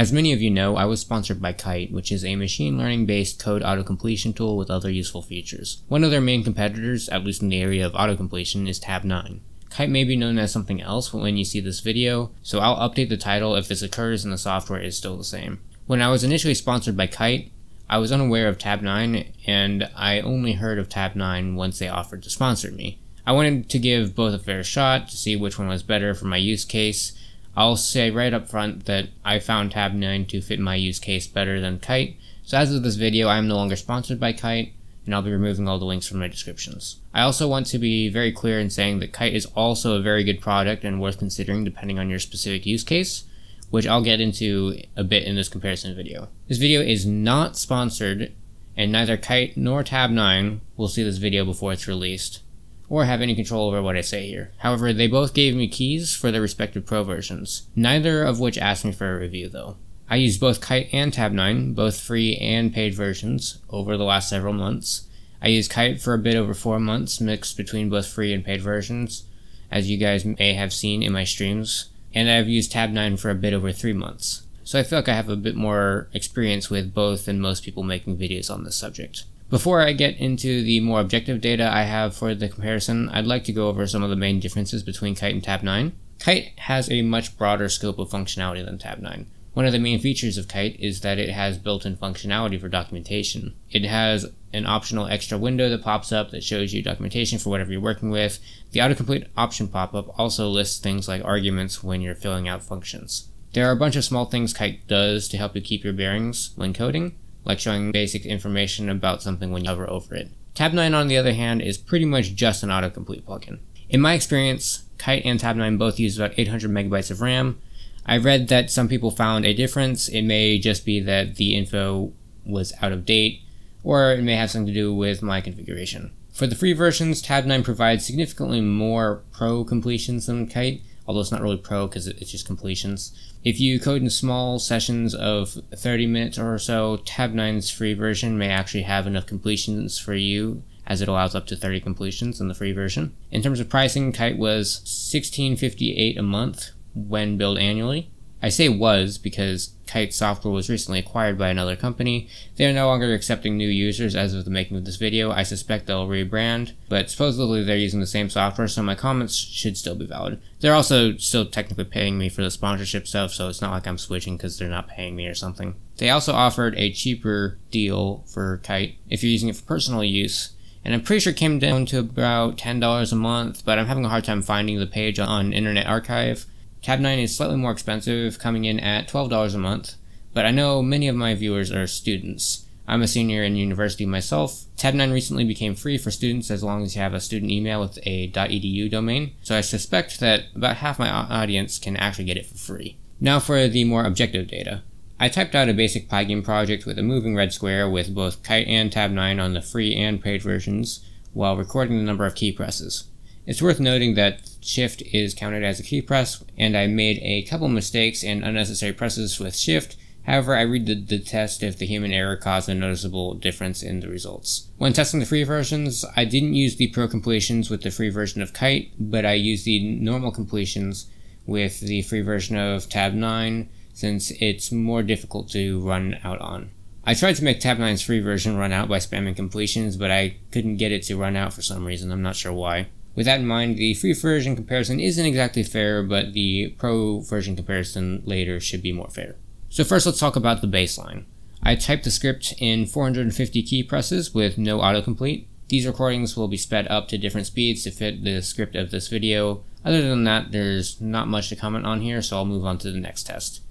As many of you know, I was sponsored by Kite, which is a machine learning based code auto-completion tool with other useful features. One of their main competitors, at least in the area of auto-completion, is Tabnine. Kite may be known as something else when you see this video, so I'll update the title if this occurs and the software is still the same. When I was initially sponsored by Kite, I was unaware of Tabnine, and I only heard of Tabnine once they offered to sponsor me. I wanted to give both a fair shot to see which one was better for my use case. I'll say right up front that I found Tabnine to fit my use case better than Kite, so as of this video I am no longer sponsored by Kite, and I'll be removing all the links from my descriptions. I also want to be very clear in saying that Kite is also a very good product and worth considering depending on your specific use case, which I'll get into a bit in this comparison video. This video is not sponsored, and neither Kite nor Tabnine will see this video before it's released, or have any control over what I say here. However, they both gave me keys for their respective pro versions, neither of which asked me for a review though. I used both Kite and Tabnine, both free and paid versions, over the last several months. I used Kite for a bit over 4 months, mixed between both free and paid versions, as you guys may have seen in my streams, and I've used Tabnine for a bit over 3 months. So I feel like I have a bit more experience with both than most people making videos on this subject. Before I get into the more objective data I have for the comparison, I'd like to go over some of the main differences between Kite and Tabnine. Kite has a much broader scope of functionality than Tabnine. One of the main features of Kite is that it has built-in functionality for documentation. It has an optional extra window that pops up that shows you documentation for whatever you're working with. The autocomplete option pop-up also lists things like arguments when you're filling out functions. There are a bunch of small things Kite does to help you keep your bearings when coding, like showing basic information about something when you hover over it. Tabnine, on the other hand, is pretty much just an autocomplete plugin. In my experience, Kite and Tabnine both use about 800 megabytes of RAM, I read that some people found a difference. It may just be that the info was out of date, or it may have something to do with my configuration. For the free versions, Tabnine provides significantly more pro completions than Kite, although it's not really pro because it's just completions. If you code in small sessions of 30 minutes or so, Tabnine's free version may actually have enough completions for you as it allows up to 30 completions in the free version. In terms of pricing, Kite was 16.58 a month when billed annually. I say was because Kite Software was recently acquired by another company. They are no longer accepting new users as of the making of this video. I suspect they'll rebrand, but supposedly they're using the same software, so my comments should still be valid. They're also still technically paying me for the sponsorship stuff, so it's not like I'm switching because they're not paying me or something. They also offered a cheaper deal for Kite if you're using it for personal use, and I'm pretty sure it came down to about $10 a month, but I'm having a hard time finding the page on Internet Archive. Tabnine is slightly more expensive, coming in at $12 a month, but I know many of my viewers are students. I'm a senior in university myself. Tabnine recently became free for students as long as you have a student email with a .edu domain, so I suspect that about half my audience can actually get it for free. Now for the more objective data. I typed out a basic Pygame project with a moving red square with both Kite and Tabnine on the free and paid versions, while recording the number of key presses. It's worth noting that shift is counted as a key press, and I made a couple mistakes and unnecessary presses with shift. However, I redid the test if the human error caused a noticeable difference in the results. When testing the free versions, I didn't use the pro completions with the free version of Kite, but I used the normal completions with the free version of Tabnine since it's more difficult to run out on. I tried to make Tabnine's free version run out by spamming completions, but I couldn't get it to run out for some reason, I'm not sure why. With that in mind, the free version comparison isn't exactly fair, but the pro version comparison later should be more fair. So first let's talk about the baseline. I typed the script in 450 key presses with no autocomplete. These recordings will be sped up to different speeds to fit the script of this video. Other than that, there's not much to comment on here, so I'll move on to the next test.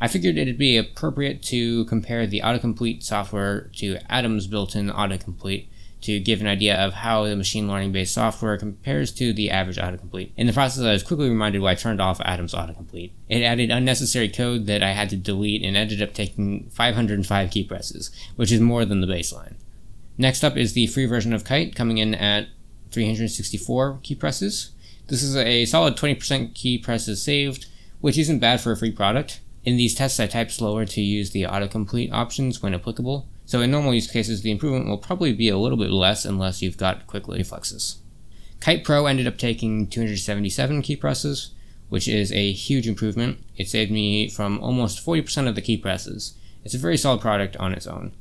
I figured it'd be appropriate to compare the autocomplete software to Atom's built-in autocomplete to give an idea of how the machine learning based software compares to the average autocomplete. In the process, I was quickly reminded why I turned off Atom's autocomplete. It added unnecessary code that I had to delete and ended up taking 505 key presses, which is more than the baseline. Next up is the free version of Kite coming in at 364 key presses. This is a solid 20% key presses saved, which isn't bad for a free product. In these tests, I typed slower to use the autocomplete options when applicable, so in normal use cases, the improvement will probably be a little bit less unless you've got quick reflexes. Kite Pro ended up taking 277 key presses, which is a huge improvement. It saved me from almost 40% of the key presses. It's a very solid product on its own,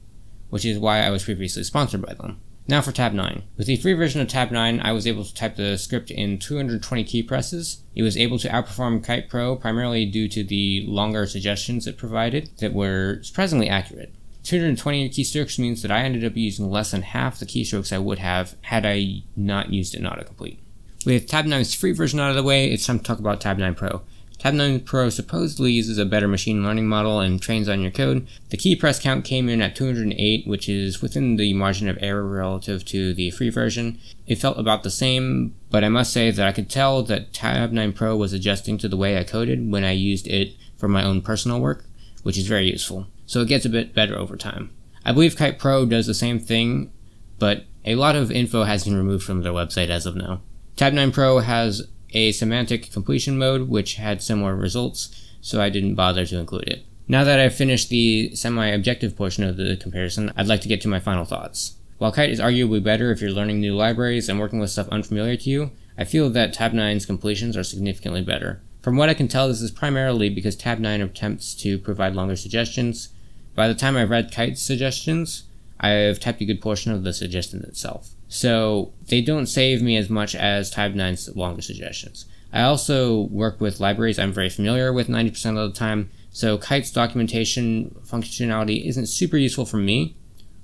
which is why I was previously sponsored by them. Now for Tabnine. With the free version of Tabnine, I was able to type the script in 220 key presses. It was able to outperform Kite Pro primarily due to the longer suggestions it provided that were surprisingly accurate. 220 keystrokes means that I ended up using less than half the keystrokes I would have had I not used it in autocomplete. With Tabnine's free version out of the way, it's time to talk about Tabnine Pro. Tabnine Pro supposedly uses a better machine learning model and trains on your code. The key press count came in at 208, which is within the margin of error relative to the free version. It felt about the same, but I must say that I could tell that Tabnine Pro was adjusting to the way I coded when I used it for my own personal work, which is very useful. So it gets a bit better over time. I believe Kite Pro does the same thing, but a lot of info has been removed from their website as of now. Tabnine Pro has a semantic completion mode, which had similar results, so I didn't bother to include it. Now that I've finished the semi-objective portion of the comparison, I'd like to get to my final thoughts. While Kite is arguably better if you're learning new libraries and working with stuff unfamiliar to you, I feel that Tabnine's completions are significantly better. From what I can tell, this is primarily because Tabnine attempts to provide longer suggestions. By the time I've read Kite's suggestions, I've typed a good portion of the suggestion itself. So they don't save me as much as Tabnine's longer suggestions. I also work with libraries I'm very familiar with 90% of the time, so Kite's documentation functionality isn't super useful for me,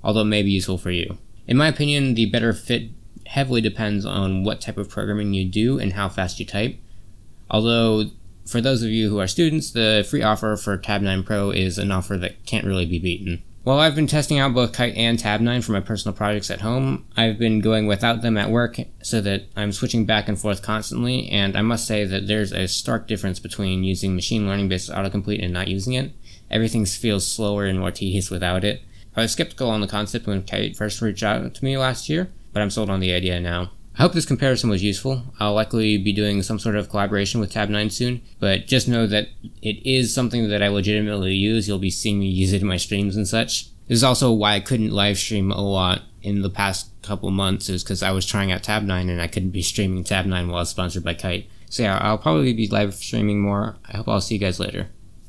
although it may be useful for you. In my opinion, the better fit heavily depends on what type of programming you do and how fast you type. Although, for those of you who are students, the free offer for Tabnine Pro is an offer that can't really be beaten. While I've been testing out both Kite and Tabnine for my personal projects at home, I've been going without them at work so that I'm switching back and forth constantly, and I must say that there's a stark difference between using machine learning based autocomplete and not using it. Everything feels slower and more tedious without it. I was skeptical on the concept when Kite first reached out to me last year, but I'm sold on the idea now. I hope this comparison was useful. I'll likely be doing some sort of collaboration with Tabnine soon, but just know that it is something that I legitimately use. You'll be seeing me use it in my streams and such. This is also why I couldn't live stream a lot in the past couple months, is because I was trying out Tabnine and I couldn't be streaming Tabnine while sponsored by Kite. So yeah, I'll probably be live streaming more. I hope I'll see you guys later.